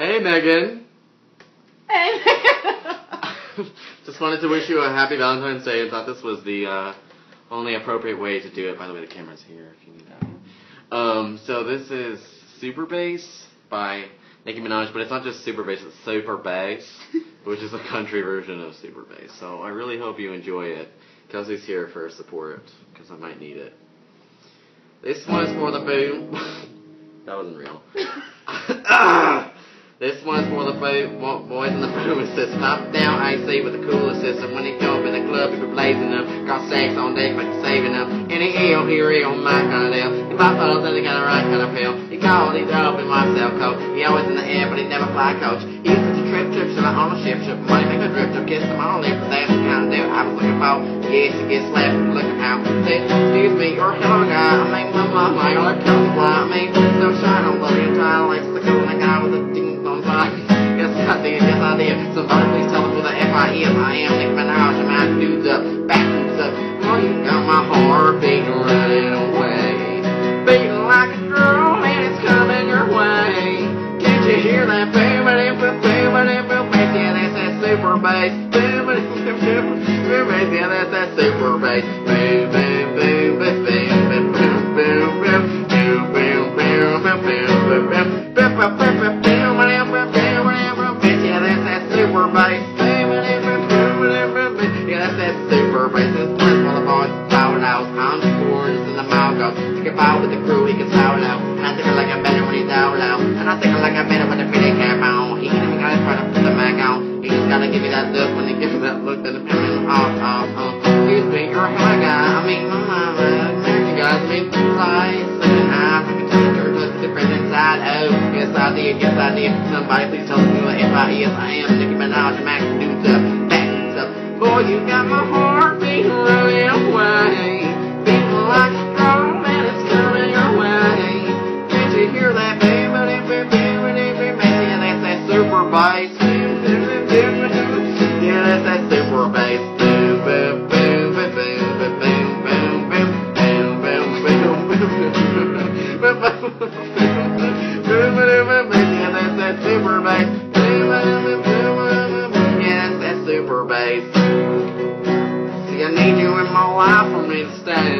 Hey, Megan. Hey. Just wanted to wish you a happy Valentine's Day and thought this was the uh, only appropriate way to do it. By the way, the camera's here if you need that. Um, so this is Super Bass by Nicki Minaj, but it's not just Super Bass, it's Super Bass, which is a country version of Super Bass. So I really hope you enjoy it. Kelsey's here for support, because I might need it. This one's for the boom. that wasn't real. This one's for the bo- boys in the pharmacist. Top down icy with the cooler system. When he come up in the club, he be blazing them. Got sex on deck, but he's saving them. Any ill, he real, my kind of deal. He pop bottles and he got a right kind of pill. He called, he drove in my cell coat. He always in the air, but he never fly coach. He used to trip, trip, so on a ship, ship. Money make a drip, drip, kiss him on lip. That's the kind of deal I was looking for. Yes, he gets slapped, looking out. Say, excuse me, you're a hell of a guy. I mean, my mom, I to fly. I mean, I. I am Nick Minaj, and my dudes up, back up. Oh, you got my heart beating running away. Beating like a drum, and it's coming your way. Can't you hear that? Boom, boom, boom, boom, bass. Yeah, that's that super bass. Boom, boom, boom, boom, boom, bass. Yeah, that's that super bass. Boom, boom, boom, boom, boom, boom, boom, boom, boom. Boom, boom, boom, boom, boom, boom, boom. Boom, boom, boom, boom, About with the crew, he can out. And I think I like I better when he's down loud. And I think I like I better with the pretty cap on. He even gotta try to put the mag on. He just gotta give me that look when he gives me that look that the pin off, off, off. Excuse me, you're a hell guy. I mean, oh my mama, American guys, mean, flies, looking eyes, a teacher, just different inside. Oh, yes I did, yes I did. Somebody please tell me what if I is. I am Nicki Minaj, and Max dudes up, back up. Boy, you got my heart beating running for a bass. Boom, boom, boom, boom, boom, boom, boom, boom, boom, boom, boom, boom, that's super bass. See, I need you in my life for me to stay.